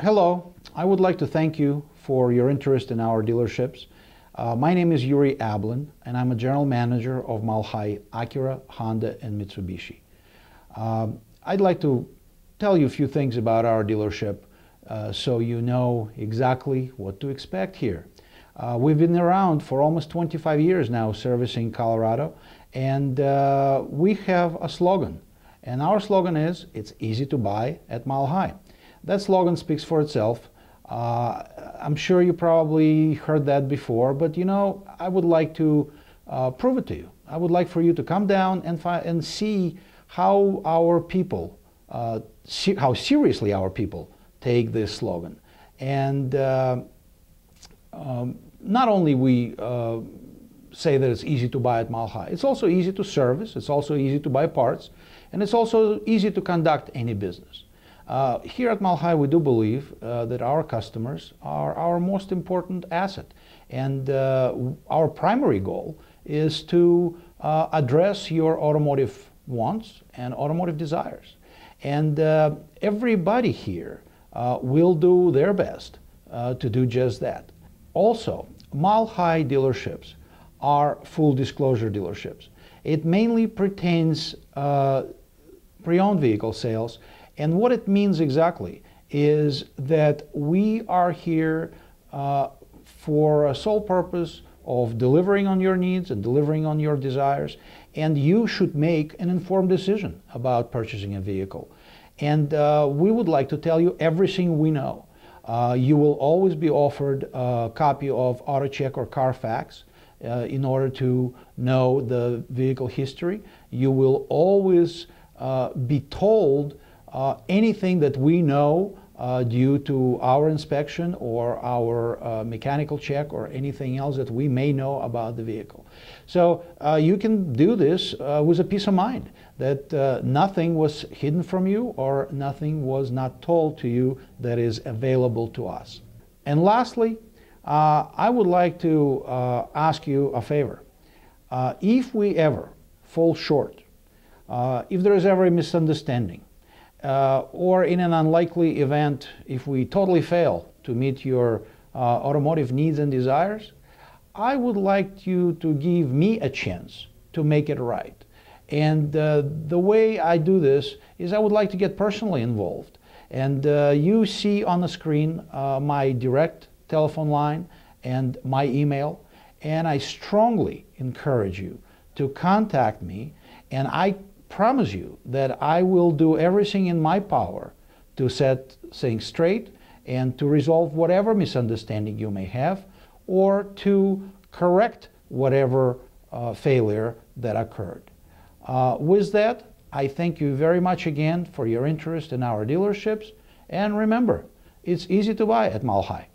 Hello, I would like to thank you for your interest in our dealerships. Uh, my name is Yury Ablin, and I'm a general manager of Mile High Acura, Honda, and Mitsubishi. Um, I'd like to tell you a few things about our dealership uh, so you know exactly what to expect here. Uh, we've been around for almost 25 years now servicing Colorado, and uh, we have a slogan. And our slogan is, it's easy to buy at High. That slogan speaks for itself. Uh, I'm sure you probably heard that before, but you know, I would like to uh, prove it to you. I would like for you to come down and, and see how our people, uh, se how seriously our people take this slogan. And uh, um, not only we uh, say that it's easy to buy at Mile High, it's also easy to service, it's also easy to buy parts, and it's also easy to conduct any business. Uh, here at Mile High, we do believe uh, that our customers are our most important asset. And uh, our primary goal is to uh, address your automotive wants and automotive desires. And uh, everybody here uh, will do their best to do just that. Also, Mile High dealerships are full disclosure dealerships. It mainly pertains pre-owned vehicle sales and what it means exactly is that we are here uh, for a sole purpose of delivering on your needs and delivering on your desires, and you should make an informed decision about purchasing a vehicle. And uh, we would like to tell you everything we know. Uh, you will always be offered a copy of AutoCheck or Carfax uh, in order to know the vehicle history. You will always be told uh, anything that we know uh, due to our inspection or our uh, mechanical check or anything else that we may know about the vehicle. So uh, you can do this uh, with a peace of mind that uh, nothing was hidden from you or nothing was not told to you that is available to us. And lastly, I would like to ask you a favor. if we ever fall short, if there is ever a misunderstanding, uh, or in an unlikely event, if we totally fail to meet your uh, automotive needs and desires, I would like you to give me a chance to make it right. And uh, the way I do this is I would like to get personally involved. And uh, you see on the screen uh, my direct telephone line and my email. And I strongly encourage you to contact me. And I promise you that I will do everything in my power to set things straight and to resolve whatever misunderstanding you may have or to correct whatever uh, failure that occurred. Uh, with that, I thank you very much again for your interest in our dealerships. And remember, it's easy to buy at High.